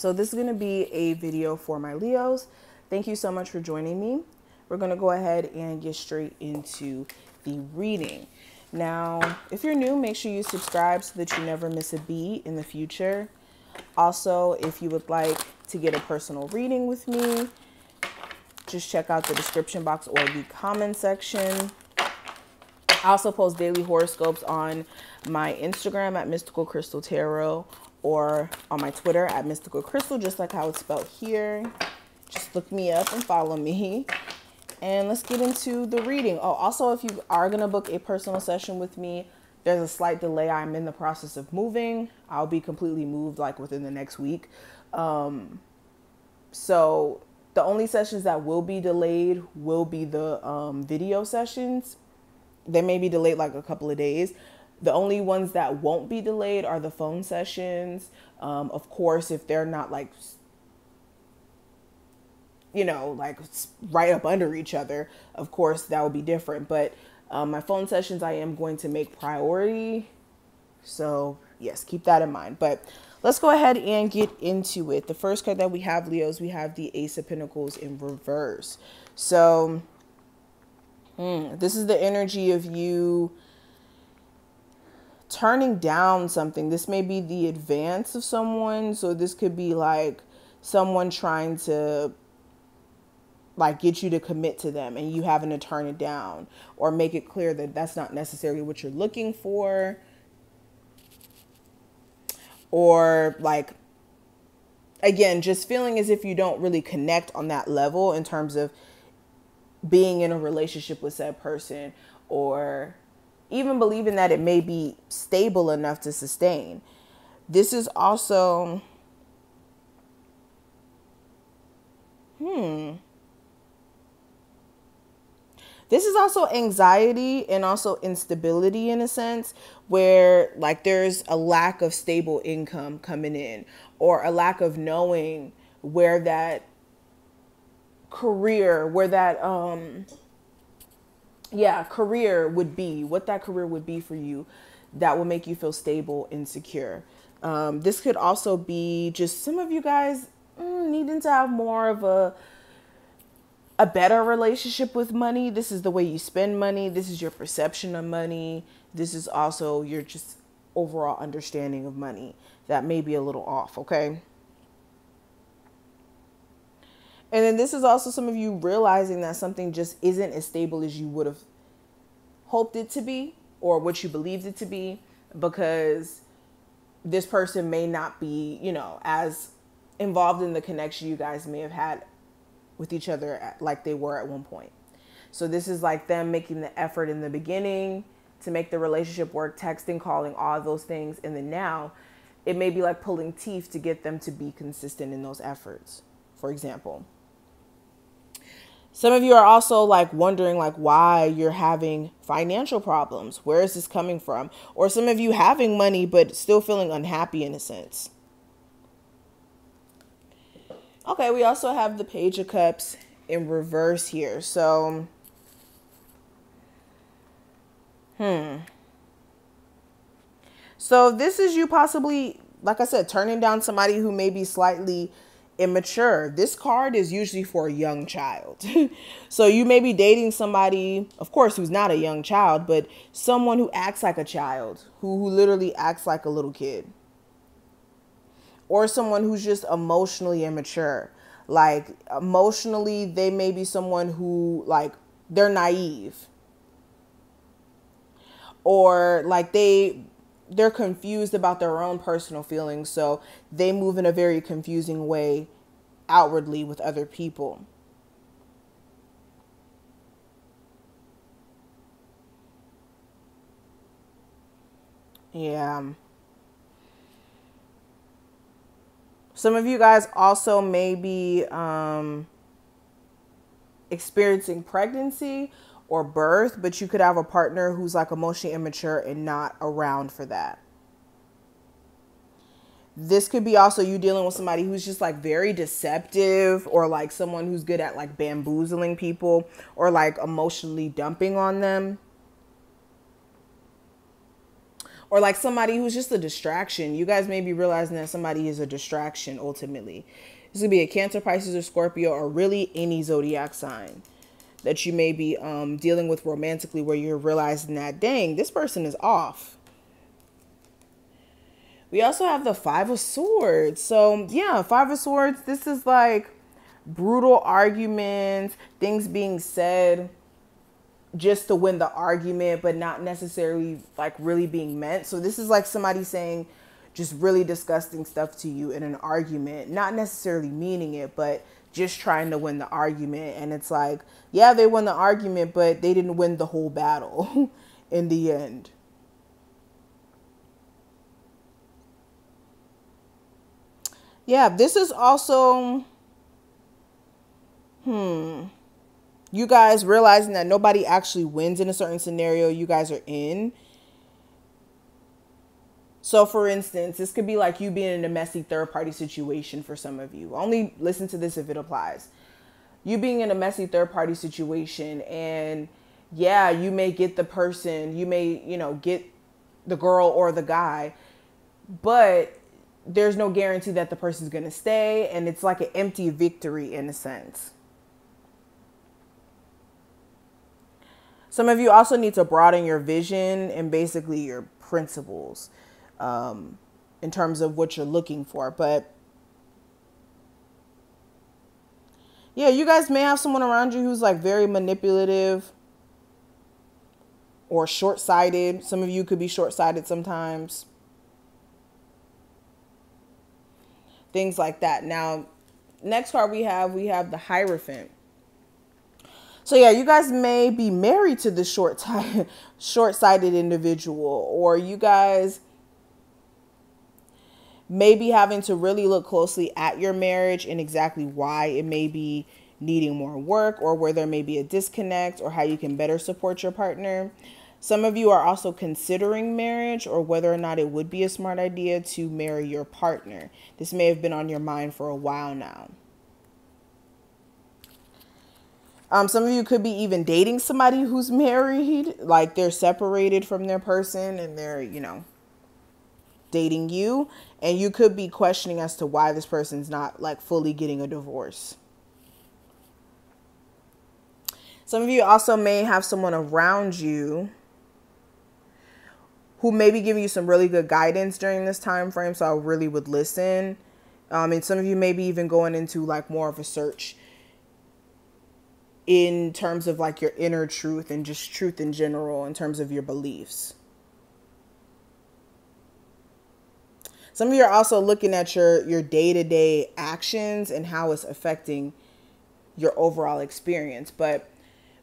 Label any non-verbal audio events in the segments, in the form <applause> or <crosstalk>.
So this is going to be a video for my Leos. Thank you so much for joining me. We're going to go ahead and get straight into the reading. Now, if you're new, make sure you subscribe so that you never miss a beat in the future. Also, if you would like to get a personal reading with me, just check out the description box or the comment section. I also post daily horoscopes on my Instagram at Mystikal Kristal Tarot or on my Twitter at Mystikal Kristal, just like how it's spelled here. Just look me up and follow me. And let's get into the reading. Oh, also, if you are going to book a personal session with me, there's a slight delay. I'm in the process of moving. I'll be completely moved like within the next week. Um, so the only sessions that will be delayed will be the um, video sessions. They may be delayed like a couple of days. The only ones that won't be delayed are the phone sessions. Um, of course, if they're not like you know, like right up under each other, of course that would be different. But um, my phone sessions I am going to make priority. So, yes, keep that in mind. But let's go ahead and get into it. The first card that we have, Leos, we have the Ace of Pentacles in reverse. So, hmm, this is the energy of you turning down something. This may be the advance of someone. So, this could be like someone trying to like get you to commit to them and you having to turn it down or make it clear that that's not necessarily what you're looking for or like again just feeling as if you don't really connect on that level in terms of being in a relationship with said person or even believing that it may be stable enough to sustain. This is also hmm. This is also anxiety and also instability in a sense where like there's a lack of stable income coming in or a lack of knowing where that career where that um yeah career would be what that career would be for you that will make you feel stable and secure um, this could also be just some of you guys mm, needing to have more of a a better relationship with money. This is the way you spend money. This is your perception of money. This is also your just overall understanding of money that may be a little off, okay? And then this is also some of you realizing that something just isn't as stable as you would have hoped it to be or what you believed it to be because this person may not be, you know, as involved in the connection you guys may have had with each other like they were at one point. So this is like them making the effort in the beginning to make the relationship work, texting, calling, all those things. And then now it may be like pulling teeth to get them to be consistent in those efforts, for example. Some of you are also like wondering like why you're having financial problems. Where is this coming from? Or some of you having money but still feeling unhappy in a sense. Okay, we also have the Page of Cups in reverse here. So, hmm. So this is you possibly, like I said, turning down somebody who may be slightly immature. This card is usually for a young child. <laughs> so you may be dating somebody, of course, who's not a young child, but someone who acts like a child, who, who literally acts like a little kid or someone who's just emotionally immature. Like emotionally, they may be someone who like they're naive. Or like they they're confused about their own personal feelings, so they move in a very confusing way outwardly with other people. Yeah. Some of you guys also may be um, experiencing pregnancy or birth, but you could have a partner who's like emotionally immature and not around for that. This could be also you dealing with somebody who's just like very deceptive or like someone who's good at like bamboozling people or like emotionally dumping on them. or like somebody who's just a distraction. You guys may be realizing that somebody is a distraction ultimately. This could be a Cancer, Pisces, or Scorpio, or really any zodiac sign that you may be um, dealing with romantically where you're realizing that, dang, this person is off. We also have the Five of Swords. So, yeah, Five of Swords, this is like brutal arguments, things being said just to win the argument, but not necessarily like really being meant. So, this is like somebody saying, just really disgusting stuff to you in an argument, not necessarily meaning it, but just trying to win the argument. And it's like, yeah, they won the argument, but they didn't win the whole battle <laughs> in the end. Yeah, this is also, hmm, you guys realizing that nobody actually wins in a certain scenario you guys are in so, for instance, this could be like you being in a messy third party situation for some of you. Only listen to this if it applies. You being in a messy third party situation, and yeah, you may get the person, you may, you know, get the girl or the guy, but there's no guarantee that the person's going to stay. And it's like an empty victory in a sense. Some of you also need to broaden your vision and basically your principles um, in terms of what you're looking for. But yeah, you guys may have someone around you who's like very manipulative or short sighted. Some of you could be short sighted sometimes. Things like that. Now, next card we have, we have the Hierophant. So yeah, you guys may be married to the short <laughs> short-sighted individual or you guys maybe having to really look closely at your marriage and exactly why it may be needing more work or where there may be a disconnect or how you can better support your partner. Some of you are also considering marriage or whether or not it would be a smart idea to marry your partner. This may have been on your mind for a while now. Um, some of you could be even dating somebody who's married, like they're separated from their person and they're, you know, dating you and you could be questioning as to why this person's not like fully getting a divorce. Some of you also may have someone around you who may be giving you some really good guidance during this time frame, so I really would listen. Um, and some of you may be even going into like more of a search in terms of like your inner truth and just truth in general in terms of your beliefs. Some of you are also looking at your your day-to-day actions and how it's affecting your overall experience. But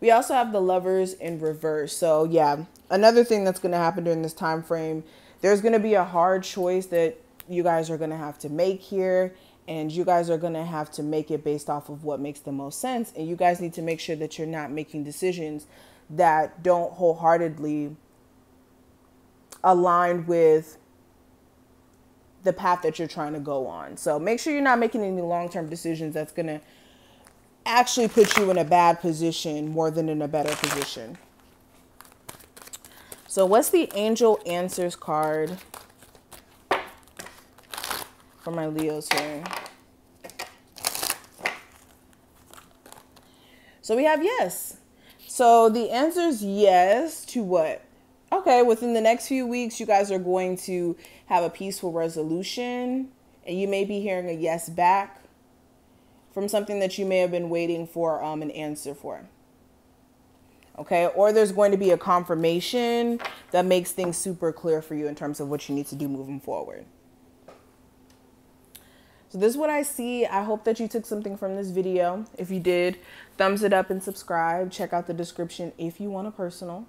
we also have the lovers in reverse. So yeah, another thing that's going to happen during this time frame, there's going to be a hard choice that you guys are going to have to make here and you guys are going to have to make it based off of what makes the most sense and you guys need to make sure that you're not making decisions that don't wholeheartedly align with the path that you're trying to go on. So make sure you're not making any long-term decisions that's going to actually put you in a bad position more than in a better position. So what's the angel answers card for my Leos here? So we have yes. So the answer is yes to what? Okay, within the next few weeks, you guys are going to have a peaceful resolution, and you may be hearing a yes back from something that you may have been waiting for um, an answer for. Okay, or there's going to be a confirmation that makes things super clear for you in terms of what you need to do moving forward. So this is what I see. I hope that you took something from this video. If you did, thumbs it up and subscribe. Check out the description if you want a personal.